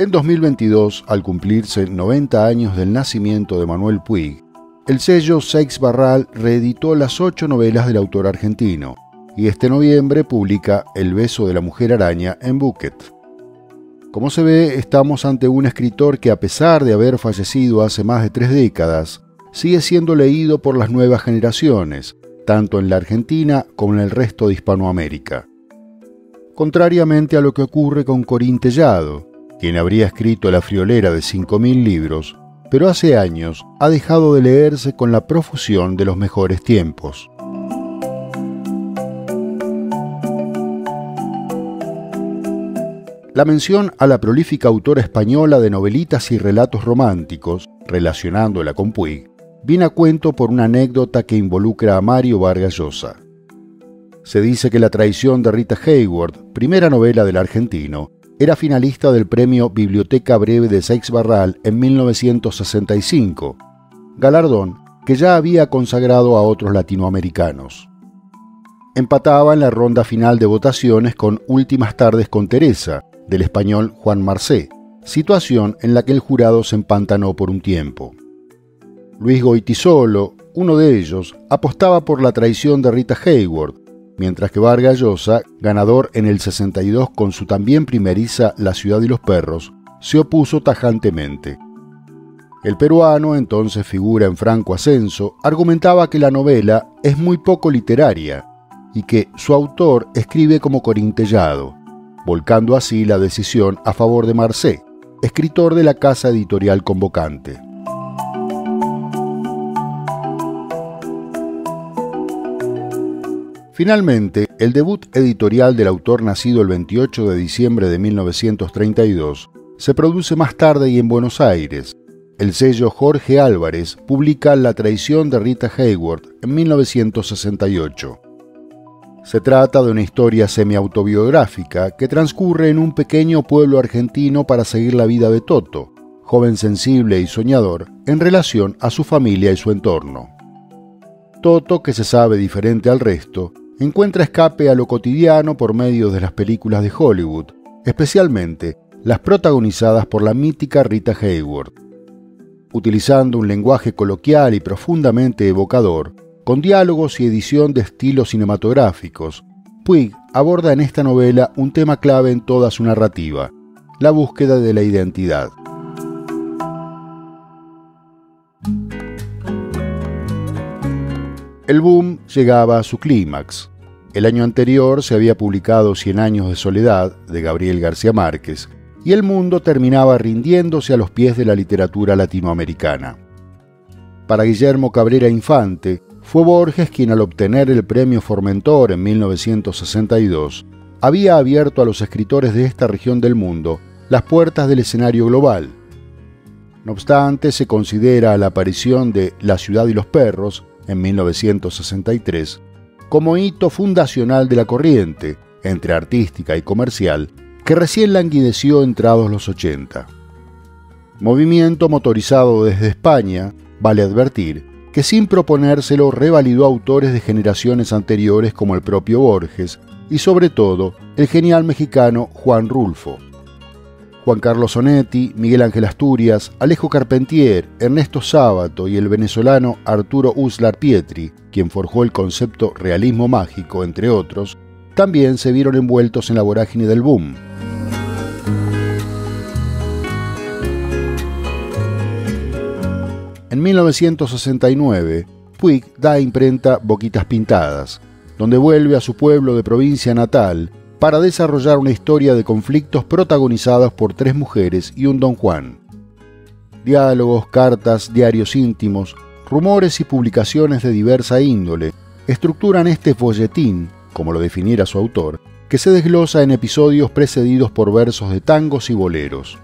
En 2022, al cumplirse 90 años del nacimiento de Manuel Puig, el sello Seix Barral reeditó las ocho novelas del autor argentino y este noviembre publica El beso de la mujer araña en Bucket. Como se ve, estamos ante un escritor que a pesar de haber fallecido hace más de tres décadas, sigue siendo leído por las nuevas generaciones, tanto en la Argentina como en el resto de Hispanoamérica. Contrariamente a lo que ocurre con Corín Tellado, quien habría escrito La friolera de 5.000 libros, pero hace años ha dejado de leerse con la profusión de los mejores tiempos. La mención a la prolífica autora española de novelitas y relatos románticos, relacionándola con Puig, viene a cuento por una anécdota que involucra a Mario Vargas Llosa. Se dice que La traición de Rita Hayward, primera novela del argentino, era finalista del premio Biblioteca Breve de Seix Barral en 1965, galardón que ya había consagrado a otros latinoamericanos. Empataba en la ronda final de votaciones con Últimas tardes con Teresa, del español Juan Marcé, situación en la que el jurado se empantanó por un tiempo. Luis Goitisolo, uno de ellos, apostaba por la traición de Rita Hayward, mientras que Vargas Llosa, ganador en el 62 con su también primeriza La ciudad y los perros, se opuso tajantemente. El peruano, entonces figura en franco ascenso, argumentaba que la novela es muy poco literaria y que su autor escribe como corintellado, volcando así la decisión a favor de Marcé, escritor de la casa editorial convocante. Finalmente, el debut editorial del autor nacido el 28 de diciembre de 1932 se produce más tarde y en Buenos Aires. El sello Jorge Álvarez publica La traición de Rita Hayward en 1968. Se trata de una historia semi-autobiográfica que transcurre en un pequeño pueblo argentino para seguir la vida de Toto, joven sensible y soñador, en relación a su familia y su entorno. Toto, que se sabe diferente al resto, encuentra escape a lo cotidiano por medio de las películas de Hollywood, especialmente las protagonizadas por la mítica Rita Hayward. Utilizando un lenguaje coloquial y profundamente evocador, con diálogos y edición de estilos cinematográficos, Puig aborda en esta novela un tema clave en toda su narrativa, la búsqueda de la identidad. El boom llegaba a su clímax. El año anterior se había publicado Cien años de soledad de Gabriel García Márquez y el mundo terminaba rindiéndose a los pies de la literatura latinoamericana. Para Guillermo Cabrera Infante, fue Borges quien al obtener el premio Formentor en 1962 había abierto a los escritores de esta región del mundo las puertas del escenario global. No obstante, se considera la aparición de La ciudad y los perros en 1963, como hito fundacional de la corriente, entre artística y comercial, que recién languideció entrados los 80. Movimiento motorizado desde España, vale advertir, que sin proponérselo revalidó autores de generaciones anteriores como el propio Borges y sobre todo el genial mexicano Juan Rulfo. Juan Carlos Sonetti, Miguel Ángel Asturias, Alejo Carpentier, Ernesto Sábato y el venezolano Arturo Uslar Pietri, quien forjó el concepto realismo mágico, entre otros, también se vieron envueltos en la vorágine del boom. En 1969, Puig da imprenta Boquitas Pintadas, donde vuelve a su pueblo de provincia natal para desarrollar una historia de conflictos protagonizados por tres mujeres y un don Juan. Diálogos, cartas, diarios íntimos, rumores y publicaciones de diversa índole estructuran este folletín, como lo definiera su autor, que se desglosa en episodios precedidos por versos de tangos y boleros.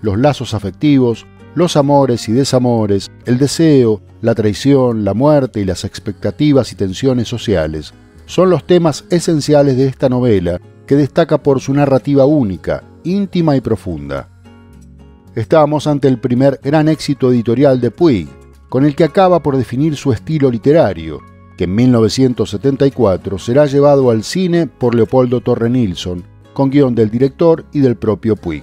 Los lazos afectivos, los amores y desamores, el deseo, la traición, la muerte y las expectativas y tensiones sociales son los temas esenciales de esta novela que destaca por su narrativa única, íntima y profunda. Estamos ante el primer gran éxito editorial de Puig, con el que acaba por definir su estilo literario, que en 1974 será llevado al cine por Leopoldo Torre Nilsson, con guion del director y del propio Puig.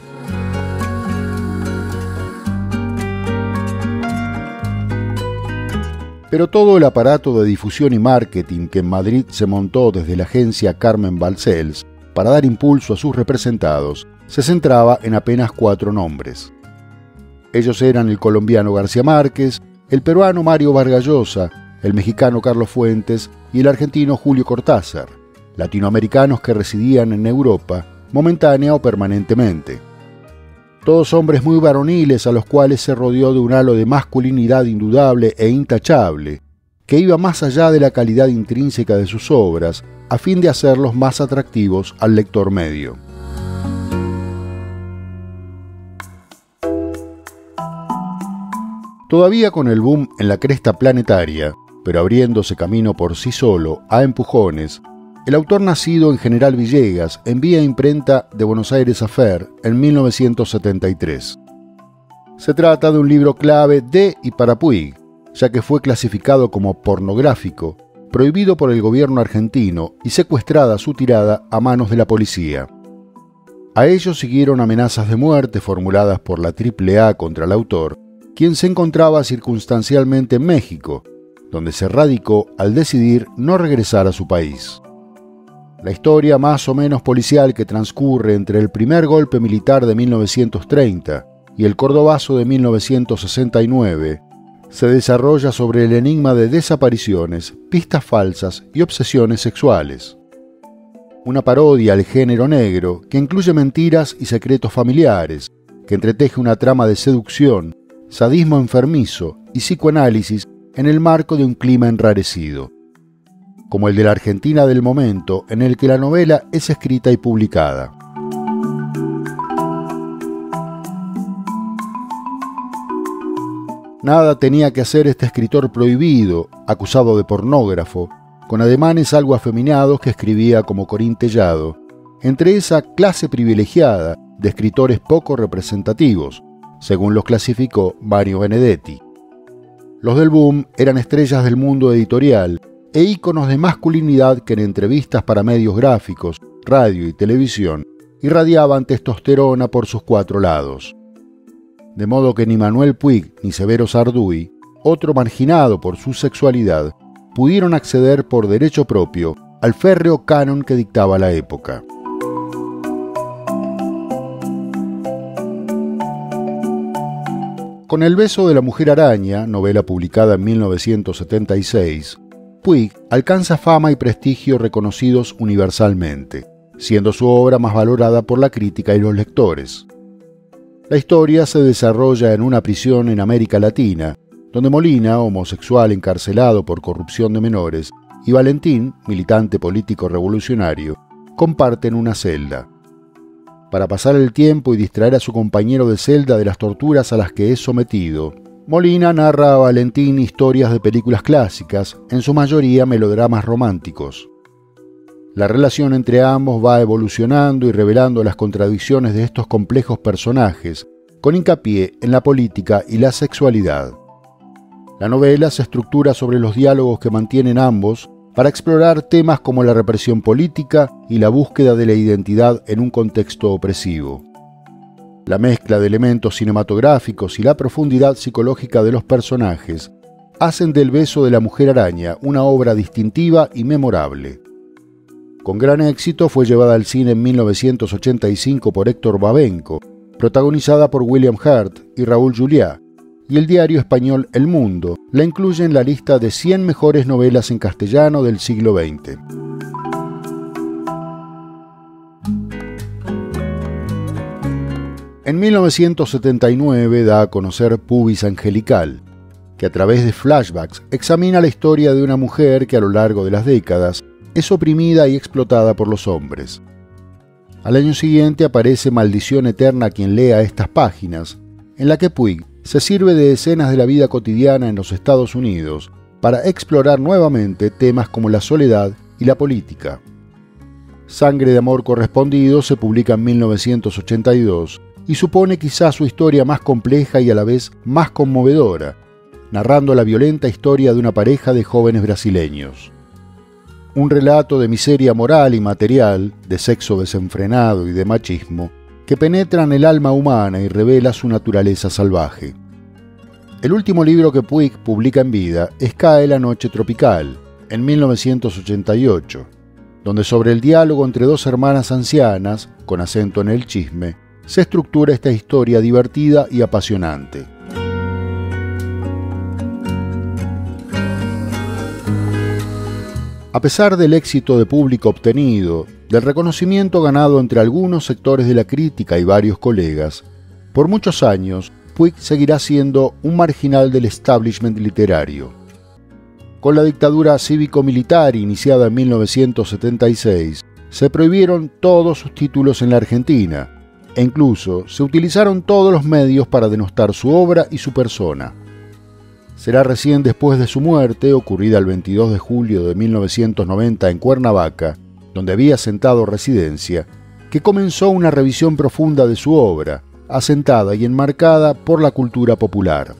Pero todo el aparato de difusión y marketing que en Madrid se montó desde la agencia Carmen Balcells para dar impulso a sus representados se centraba en apenas cuatro nombres. Ellos eran el colombiano García Márquez, el peruano Mario Vargallosa, el mexicano Carlos Fuentes y el argentino Julio Cortázar, latinoamericanos que residían en Europa, momentánea o permanentemente. Todos hombres muy varoniles a los cuales se rodeó de un halo de masculinidad indudable e intachable, que iba más allá de la calidad intrínseca de sus obras, a fin de hacerlos más atractivos al lector medio. Todavía con el boom en la cresta planetaria, pero abriéndose camino por sí solo, a empujones, el autor nacido en General Villegas envía imprenta de Buenos Aires a Fer en 1973. Se trata de un libro clave de y para Puig, ya que fue clasificado como pornográfico, prohibido por el gobierno argentino y secuestrada su tirada a manos de la policía. A ello siguieron amenazas de muerte formuladas por la AAA contra el autor, quien se encontraba circunstancialmente en México, donde se radicó al decidir no regresar a su país. La historia más o menos policial que transcurre entre el primer golpe militar de 1930 y el Cordobazo de 1969 se desarrolla sobre el enigma de desapariciones, pistas falsas y obsesiones sexuales. Una parodia al género negro que incluye mentiras y secretos familiares, que entreteje una trama de seducción, sadismo enfermizo y psicoanálisis en el marco de un clima enrarecido como el de la Argentina del momento en el que la novela es escrita y publicada. Nada tenía que hacer este escritor prohibido, acusado de pornógrafo, con ademanes algo afeminados que escribía como Corín Tellado, entre esa clase privilegiada de escritores poco representativos, según los clasificó Mario Benedetti. Los del boom eran estrellas del mundo editorial e íconos de masculinidad que en entrevistas para medios gráficos, radio y televisión irradiaban testosterona por sus cuatro lados. De modo que ni Manuel Puig ni Severo Sarduy, otro marginado por su sexualidad, pudieron acceder por derecho propio al férreo canon que dictaba la época. Con El beso de la mujer araña, novela publicada en 1976, Puig alcanza fama y prestigio reconocidos universalmente, siendo su obra más valorada por la crítica y los lectores. La historia se desarrolla en una prisión en América Latina, donde Molina, homosexual encarcelado por corrupción de menores, y Valentín, militante político revolucionario, comparten una celda. Para pasar el tiempo y distraer a su compañero de celda de las torturas a las que es sometido, Molina narra a Valentín historias de películas clásicas, en su mayoría melodramas románticos. La relación entre ambos va evolucionando y revelando las contradicciones de estos complejos personajes, con hincapié en la política y la sexualidad. La novela se estructura sobre los diálogos que mantienen ambos para explorar temas como la represión política y la búsqueda de la identidad en un contexto opresivo. La mezcla de elementos cinematográficos y la profundidad psicológica de los personajes hacen del beso de la mujer araña una obra distintiva y memorable. Con gran éxito fue llevada al cine en 1985 por Héctor Babenco, protagonizada por William Hurt y Raúl Juliá, y el diario español El Mundo la incluye en la lista de 100 mejores novelas en castellano del siglo XX. En 1979 da a conocer Pubis Angelical, que a través de flashbacks examina la historia de una mujer que a lo largo de las décadas es oprimida y explotada por los hombres. Al año siguiente aparece Maldición Eterna quien lea estas páginas, en la que Puig se sirve de escenas de la vida cotidiana en los Estados Unidos para explorar nuevamente temas como la soledad y la política. Sangre de Amor Correspondido se publica en 1982 y supone quizás su historia más compleja y a la vez más conmovedora, narrando la violenta historia de una pareja de jóvenes brasileños. Un relato de miseria moral y material, de sexo desenfrenado y de machismo, que penetran el alma humana y revela su naturaleza salvaje. El último libro que Puig publica en vida es Cae la Noche Tropical, en 1988, donde sobre el diálogo entre dos hermanas ancianas, con acento en el chisme, se estructura esta historia divertida y apasionante. A pesar del éxito de público obtenido, del reconocimiento ganado entre algunos sectores de la crítica y varios colegas, por muchos años Puig seguirá siendo un marginal del establishment literario. Con la dictadura cívico-militar iniciada en 1976, se prohibieron todos sus títulos en la Argentina, e incluso se utilizaron todos los medios para denostar su obra y su persona. Será recién después de su muerte, ocurrida el 22 de julio de 1990 en Cuernavaca, donde había sentado residencia, que comenzó una revisión profunda de su obra, asentada y enmarcada por la cultura popular.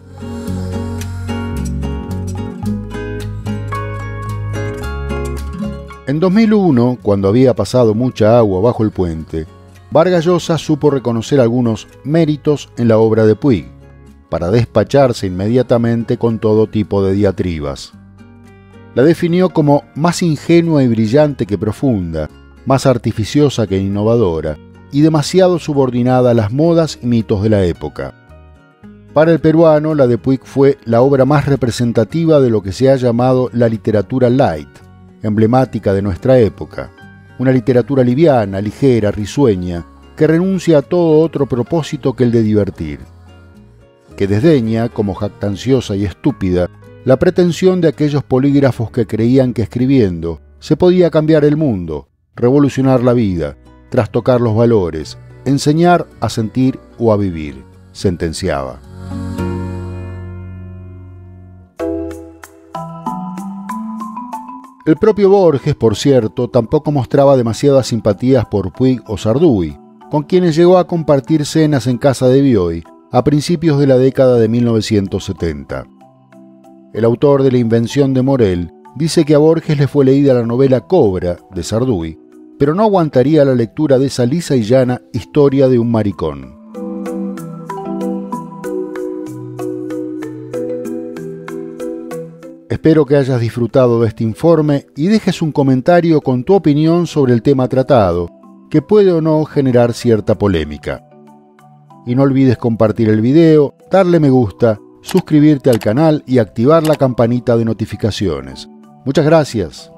En 2001, cuando había pasado mucha agua bajo el puente, Vargas Llosa supo reconocer algunos méritos en la obra de Puig, para despacharse inmediatamente con todo tipo de diatribas. La definió como más ingenua y brillante que profunda, más artificiosa que innovadora, y demasiado subordinada a las modas y mitos de la época. Para el peruano, la de Puig fue la obra más representativa de lo que se ha llamado la literatura light, emblemática de nuestra época. Una literatura liviana, ligera, risueña, que renuncia a todo otro propósito que el de divertir. Que desdeña, como jactanciosa y estúpida, la pretensión de aquellos polígrafos que creían que escribiendo se podía cambiar el mundo, revolucionar la vida, trastocar los valores, enseñar a sentir o a vivir, sentenciaba. El propio Borges, por cierto, tampoco mostraba demasiadas simpatías por Puig o Sarduy, con quienes llegó a compartir cenas en casa de Bioy a principios de la década de 1970. El autor de La invención de Morel dice que a Borges le fue leída la novela Cobra de Sarduy pero no aguantaría la lectura de esa lisa y llana historia de un maricón. Espero que hayas disfrutado de este informe y dejes un comentario con tu opinión sobre el tema tratado, que puede o no generar cierta polémica. Y no olvides compartir el video, darle me gusta, suscribirte al canal y activar la campanita de notificaciones. Muchas gracias.